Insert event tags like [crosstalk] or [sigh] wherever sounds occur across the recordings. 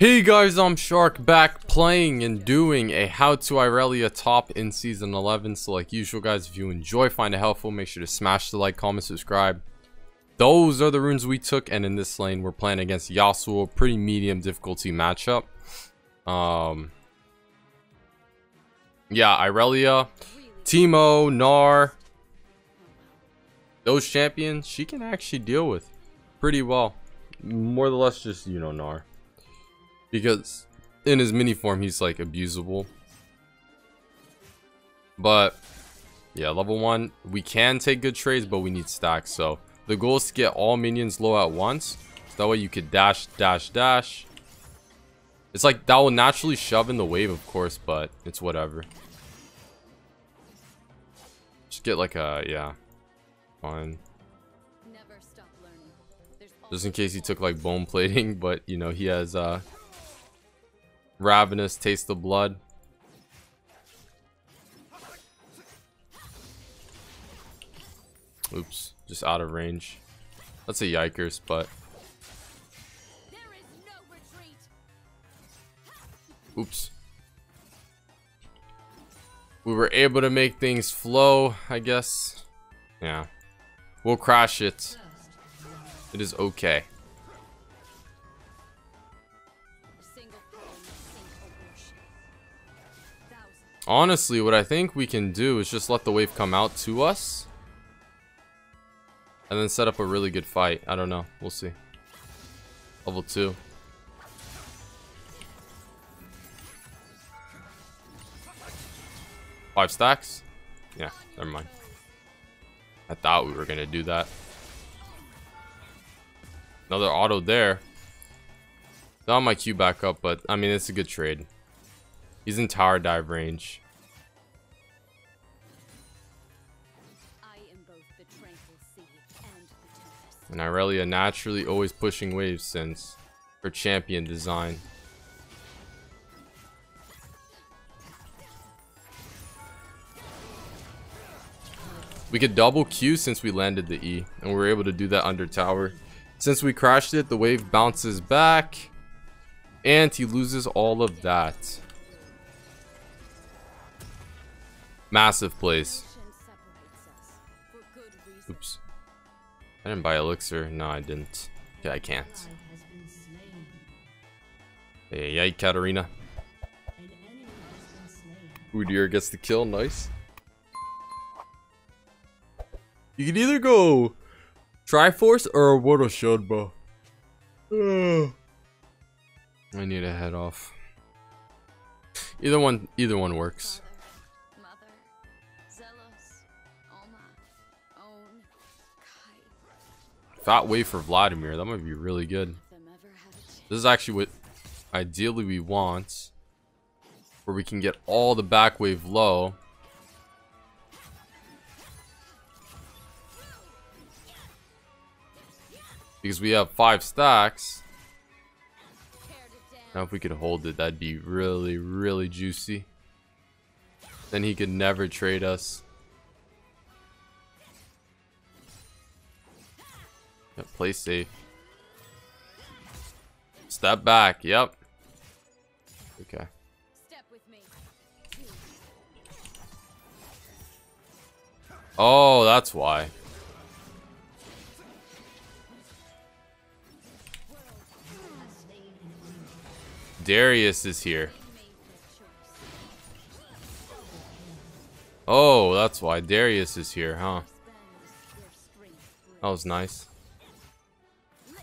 Hey guys, I'm Shark back playing and doing a How to Irelia top in Season 11. So like usual guys, if you enjoy, find it helpful, make sure to smash the like, comment, subscribe. Those are the runes we took and in this lane we're playing against Yasuo. Pretty medium difficulty matchup. Um, Yeah, Irelia, Teemo, Gnar. Those champions she can actually deal with pretty well. More or less just, you know, Gnar. Because in his mini form, he's like abusable. But yeah, level one, we can take good trades, but we need stacks. So the goal is to get all minions low at once. So that way you could dash, dash, dash. It's like that will naturally shove in the wave, of course, but it's whatever. Just get like a, yeah, fine. Just in case he took like bone plating, [laughs] but you know, he has uh Ravenous taste of blood. Oops, just out of range. That's a yikers, but Oops. We were able to make things flow, I guess. Yeah. We'll crash it. It is okay. Honestly, what I think we can do is just let the wave come out to us. And then set up a really good fight. I don't know. We'll see. Level 2. Five stacks? Yeah, never mind. I thought we were going to do that. Another auto there. Got my Q back up, but I mean, it's a good trade. He's in tower dive range. And Irelia naturally always pushing waves since her champion design. We could double Q since we landed the E, and we were able to do that under tower. Since we crashed it, the wave bounces back, and he loses all of that. Massive place. Oops. I didn't buy elixir. No, I didn't. Yeah, I can't. Hey, yay, Katarina. Udyr gets the kill. Nice. You can either go Triforce or a Water Shot, bro. I need to head off. Either one, either one works. Fat wave for Vladimir. That might be really good. This is actually what ideally we want. Where we can get all the back wave low. Because we have five stacks. Now if we could hold it, that'd be really, really juicy. Then he could never trade us. Yep, play safe. Step back. Yep. Okay. Oh, that's why. Darius is here. Oh, that's why Darius is here, huh? That was nice.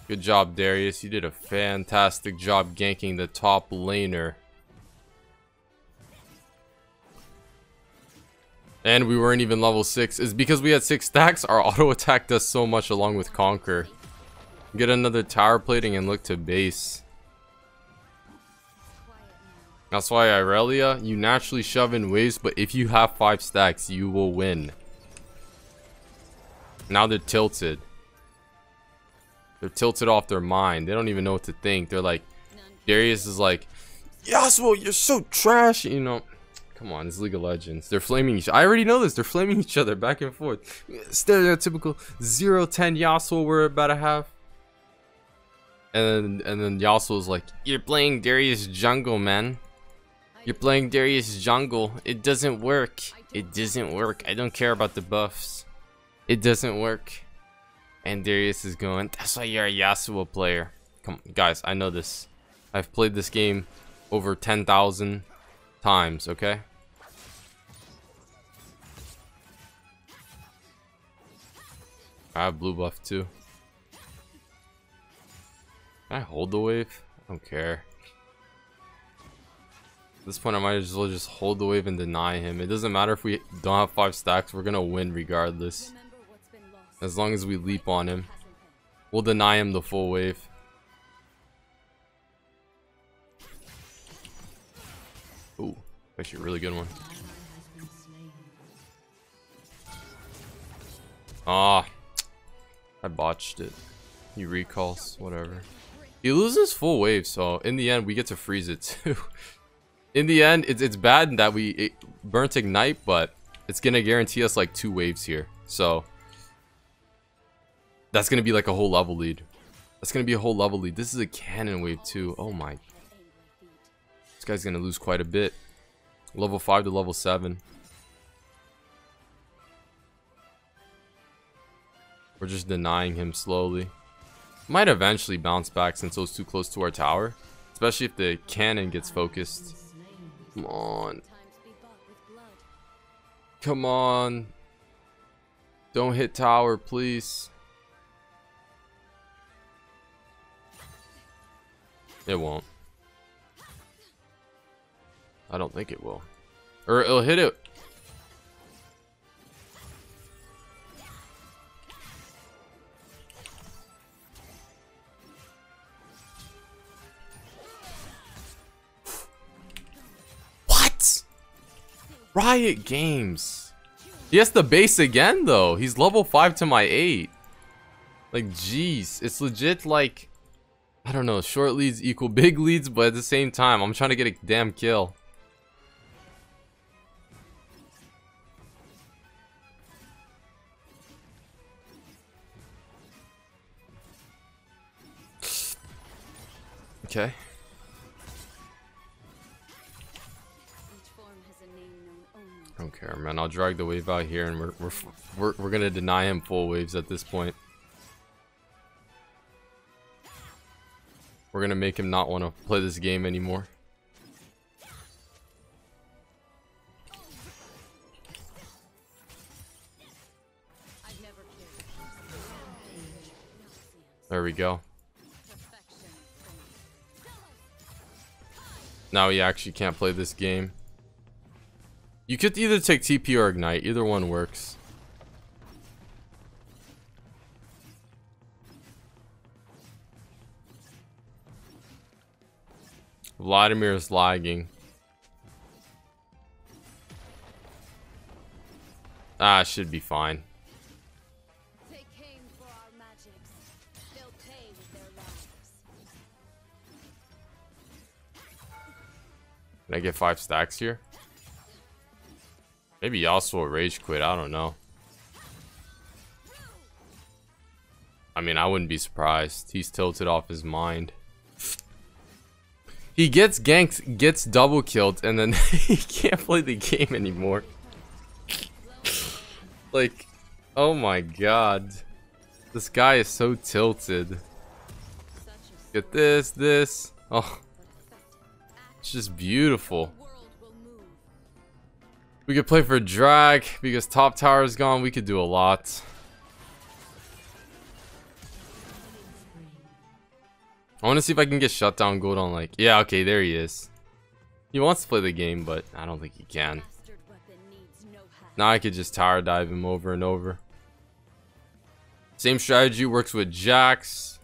Good job, Darius. You did a fantastic job ganking the top laner. And we weren't even level 6. Is because we had 6 stacks, our [laughs] auto attack does so much along with Conquer. Get another tower plating and look to base. That's why Irelia, you naturally shove in waves, but if you have 5 stacks, you will win. Now they're tilted. They're tilted off their mind. They don't even know what to think. They're like, Darius is like, Yasuo, you're so trash. You know, come on, it's League of Legends. They're flaming each I already know this. They're flaming each other back and forth. Stereotypical 0-10 Yasuo we're about to have. And then, and then Yasuo was like, You're playing Darius jungle, man. You're playing Darius jungle. It doesn't work. It doesn't work. I don't care about the buffs. It doesn't work. And Darius is going, That's why you're a Yasuo player. Come on, guys, I know this. I've played this game over 10,000 times, okay? I have blue buff too. Can I hold the wave? I don't care. At this point, I might as well just hold the wave and deny him. It doesn't matter if we don't have five stacks. We're going to win regardless. As long as we leap on him. We'll deny him the full wave. Ooh, actually a really good one. Ah, I botched it. He recalls, whatever. He loses full wave, so in the end, we get to freeze it [laughs] too. in the end, it's, it's bad that we it, burnt ignite, but it's gonna guarantee us like two waves here. So that's gonna be like a whole level lead. That's gonna be a whole level lead. This is a cannon wave too. Oh my. This guy's gonna lose quite a bit. Level 5 to level 7. We're just denying him slowly. Might eventually bounce back since was too close to our tower. Especially if the cannon gets focused. Come on. Come on. Don't hit tower, please. It won't. I don't think it will. Or it'll hit it What? Riot Games. He has the base again, though. He's level 5 to my 8. Like, jeez. It's legit, like... I don't know. Short leads equal [laughs] big leads, but at the same time, I'm trying to get a damn kill. [sighs] Okay. I don't care, man. I'll drag the wave out here, and we're we're we're, we're gonna deny him full waves at this point. We're gonna make him not want to play this game anymore. There we go. Now he actually can't play this game. You could either take TP or Ignite. Either one works. Vladimir is lagging. Ah, should be fine. Can I get five stacks here? Maybe Yasuo rage quit. I don't know. I mean, I wouldn't be surprised. He's tilted off his mind. He gets ganked, gets double killed, and then [laughs] he can't play the game anymore. like, oh my god. This guy is so tilted. Get this, this. Oh. It's just beautiful. We could play for drag because top tower is gone. We could do a lot. I want to see if I can get shutdown gold on like... Yeah, okay, there he is. He wants to play the game, but I don't think he can. Now I could just tower dive him over and over. Same strategy works with Jax.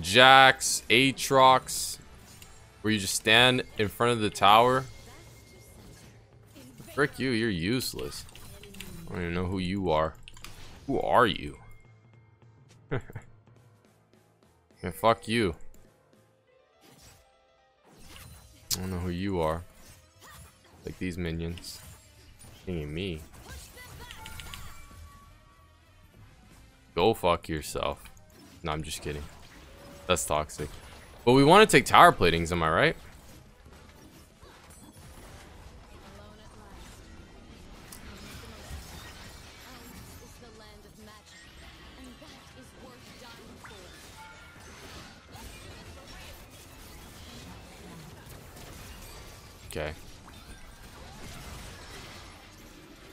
Jax, Aatrox, where you just stand in front of the tower. Frick you, you're useless. I don't even know who you are. Who are you? [laughs] yeah, fuck you. I don't know who you are. Like these minions. Thinking me. Go fuck yourself. No, I'm just kidding. That's toxic. But we want to take tower platings, am I right? Okay.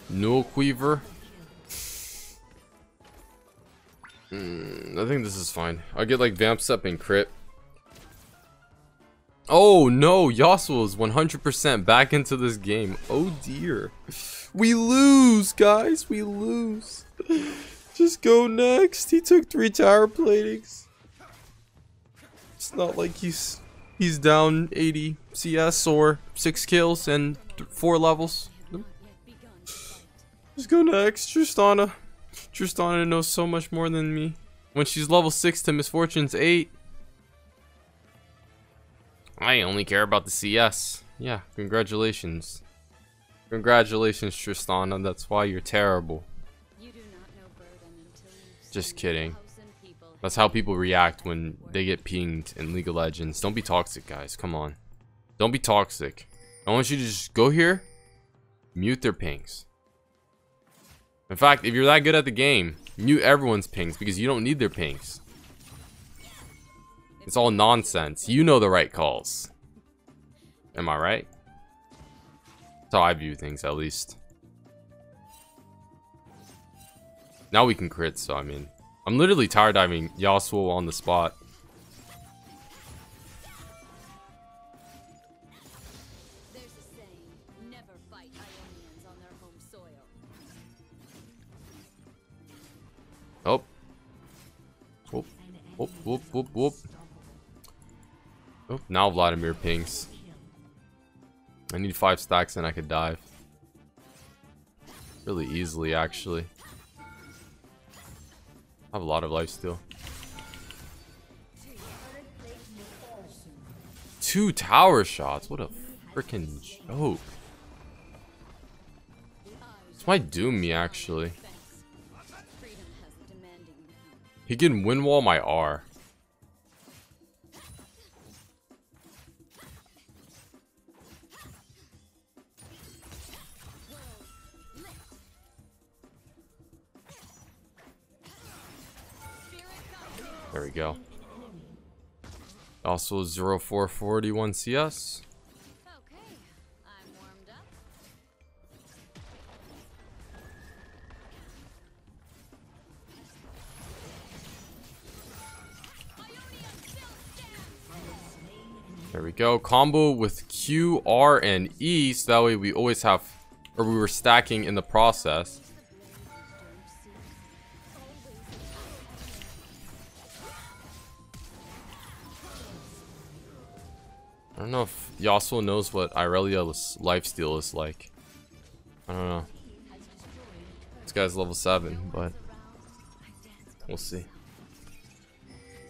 No Quiver. Mm, I think this is fine. I'll get like Vamp Scepter and crit. Oh no, Yasuo is 100% back into this game. Oh dear. We lose, guys. We lose. Just go next. He took three tower platings. It's not like he's he's down 80 CS or six kills and four levels. Just go next, Tristana. Tristana knows so much more than me. When she's level 6 to Miss Fortune's 8. I only care about the CS. Yeah, congratulations. Congratulations, Tristana. That's why you're terrible. You Just kidding. That's how people react when they get pinged in League of Legends. Don't be toxic, guys. Come on. Don't be toxic. I want you to just go here, mute their pings. In fact, if you're that good at the game, mute everyone's pings because you don't need their pings. It's all nonsense. You know the right calls. Am I right? That's how I view things, at least. Now we can crit, so I mean... I'm literally tower diving Yasuo on the spot. Oh. Whoop, whoop, whoop, whoop. Oh, now Vladimir pings. I need five stacks and I could dive. Really easily, actually. I have a lot of life still. Two tower shots. What a freaking joke. This might doom me, actually. He can wind wall my R. go. Also 0441 CS. There we go. Combo with Q, R, and E. So that way we always have, or we were stacking in the process. Don't know if Yasuo knows what Irelia's lifesteal is like. I don't know. This guy's level 7, but we'll see.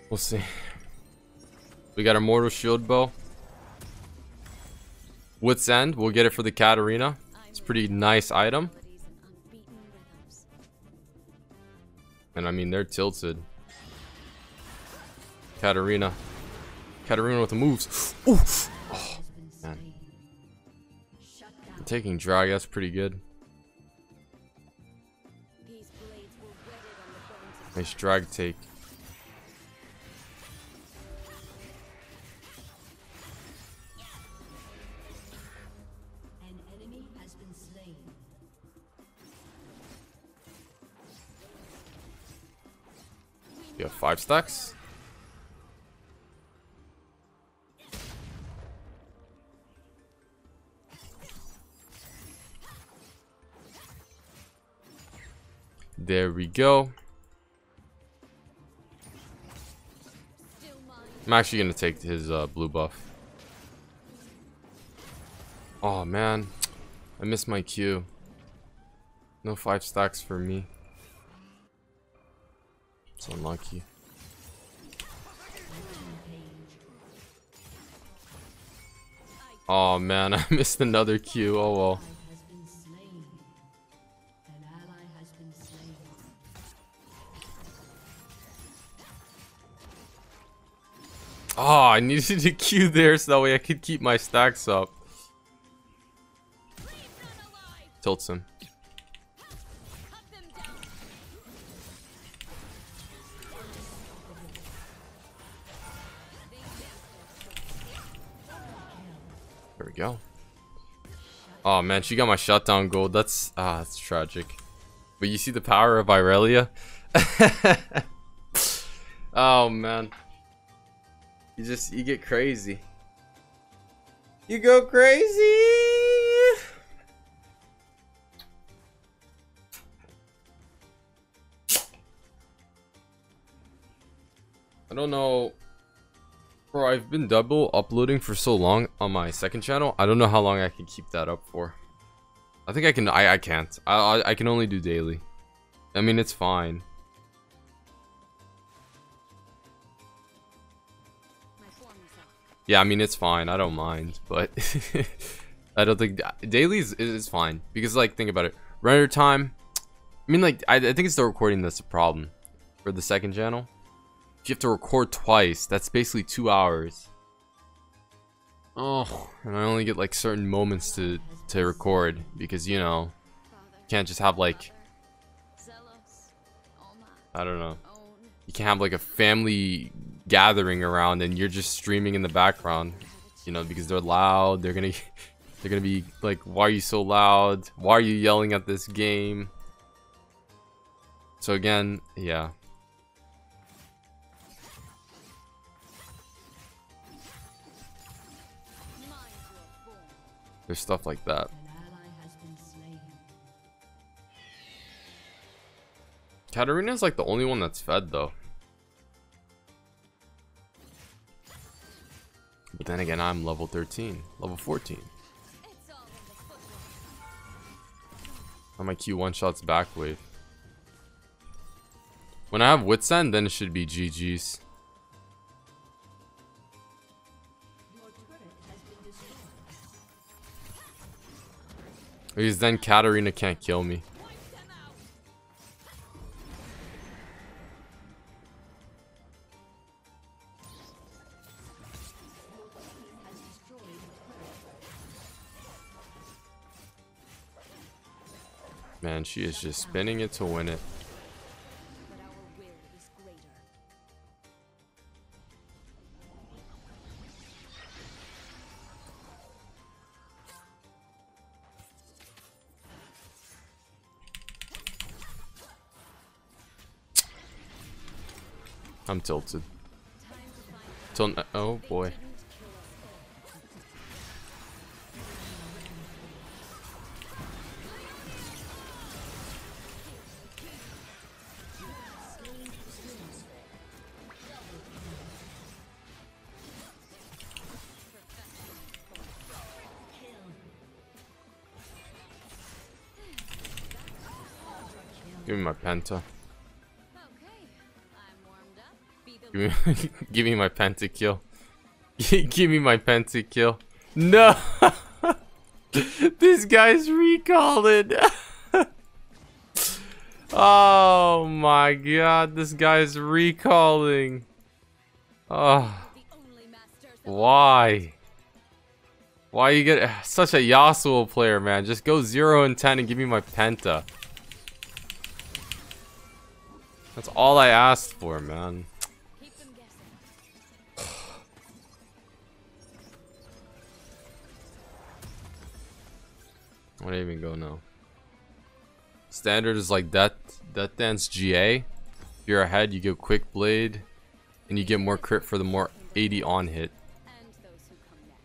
We'll see. We got a Mortal Shield Bow. Wit's End. We'll get it for the Katarina. It's a pretty nice item. And I mean, they're tilted. Katarina. Katarina with the moves. Ooh. Oh, man. Taking drag. That's pretty good. Nice drag take. You have five stacks? There we go. I'm actually going to take his uh, blue buff. Oh, man. I missed my Q. No five stacks for me. It's unlucky. Oh man, [laughs] I missed another Q. Oh well. Oh, I needed to queue there so that way I could keep my stacks up. Tilts him. There we go. Oh man, she got my shutdown gold. That's ah, that's tragic. But you see the power of Irelia? [laughs] oh man. You just you get crazy. You go crazy. I don't know. Bro, I've been double uploading for so long on my second channel. I don't know how long I can keep that up for. I think I can. I I can't. I I, I can only do daily. I mean, it's fine. Yeah, I mean it's fine. I don't mind, but [laughs] I don't think daily is, is fine because like think about it. Render time. I mean like I, I think it's the recording that's the problem for the second channel. If you have to record twice, that's basically two hours. Oh, and I only get like certain moments to to record because you know you can't just have like I don't know. You can't have like a family gathering around and you're just streaming in the background you know because they're loud they're gonna [laughs] they're gonna be like why are you so loud? Why are you yelling at this game? So again yeah. There's stuff like that Katarina's like the only one that's fed though But then again, I'm level 13, level 14. On my Q one shots back wave. When I have Wits End, then it should be GG's. Because then Katarina can't kill me. Man, she is just spinning it to win it. I'm tilted. Til oh boy. Penta. Okay, I'm warmed up. Be the Give me, [laughs] give me my pentakill. [laughs] give me my Penta kill. No! [laughs] this guy's recalling. oh my god, this guy's recalling. Oh, the only masters of why? Why you get [sighs] such a Yasuo player, man? Just go 0 and 10 and give me my penta. That's all I asked for, man. [sighs] them guessing. I even go now. Standard is like that that dance GA. If you're ahead, you get quick blade, and you get more crit for the more 80 on hit.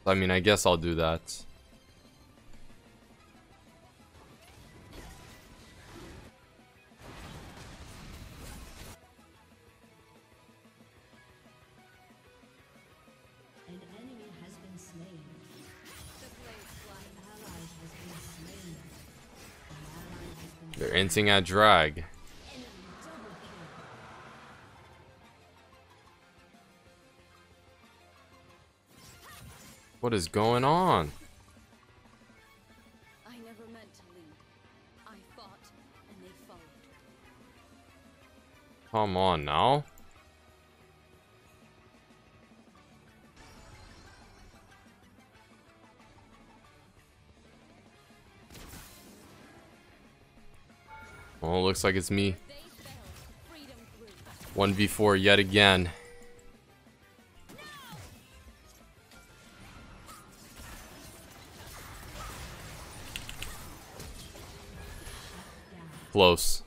I mean, I guess I'll do that. They're inting drag. double kill. What What is going on? I never meant to lead. I fought, and they followed. Come on now. Well, looks like it's me. They fell. Freedom grew. 1v4 yet again. Close.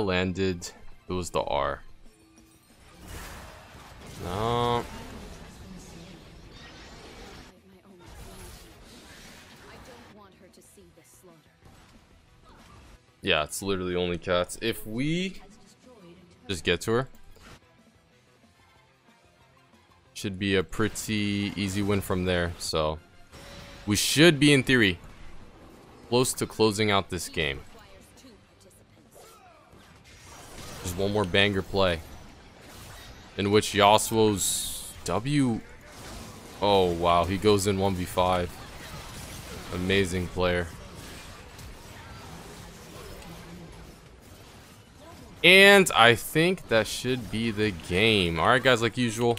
Landed, it was the R. No. Yeah, it's literally only cats. If we just get to her, should be a pretty easy win from there. So we should be in theory close to closing out this game. Just one more banger play. In which Yasuo's W. Oh, wow. He goes in 1v5. Amazing player. And I think that should be the game. Alright, guys, like usual.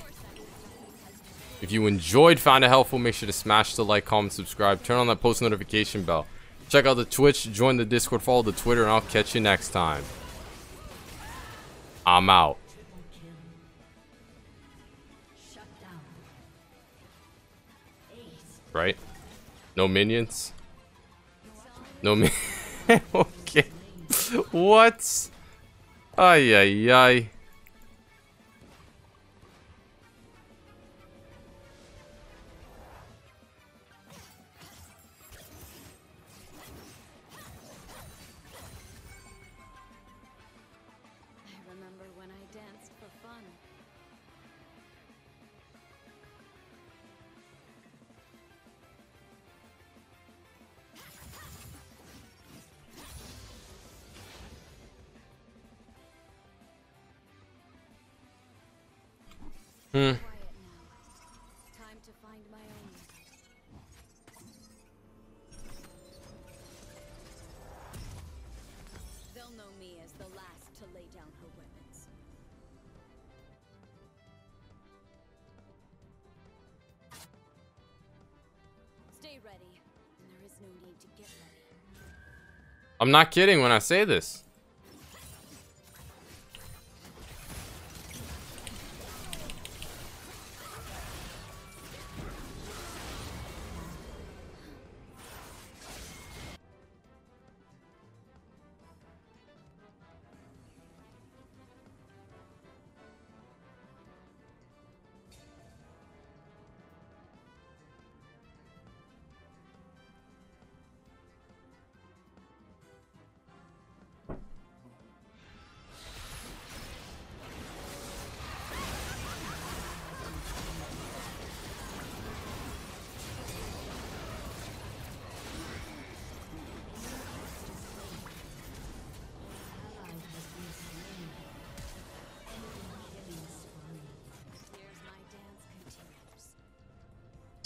If you enjoyed, found it helpful, make sure to smash the like, comment, subscribe, turn on that post notification bell. Check out the Twitch, join the Discord, follow the Twitter, and I'll catch you next time. I'm out. Right? No minions? No min- [laughs] Okay. What? Ay, ay, ay. Hmm. ready. I'm not kidding when I say this.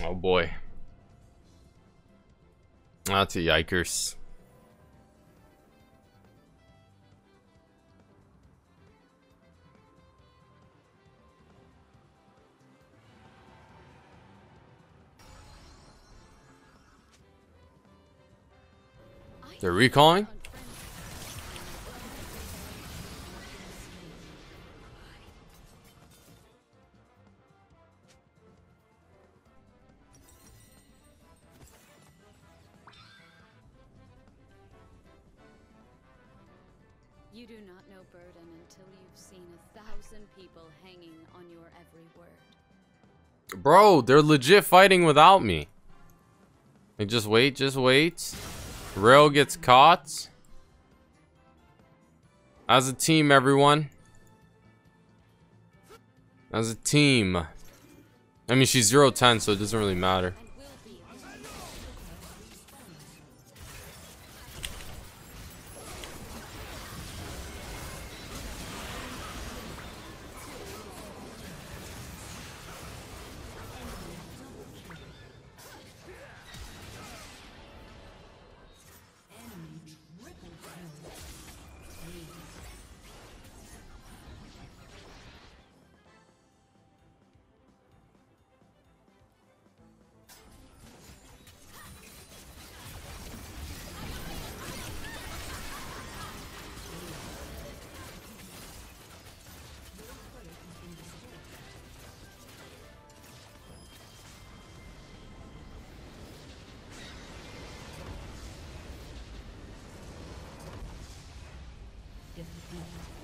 Oh boy. That's a yikers. They're recalling? Bro, they're legit fighting without me. Like, just wait, just wait. Rail gets caught. As a team, everyone. As a team. I mean, she's 0-10, so it doesn't really matter. destroyed.